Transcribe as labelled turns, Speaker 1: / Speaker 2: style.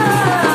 Speaker 1: Yeah.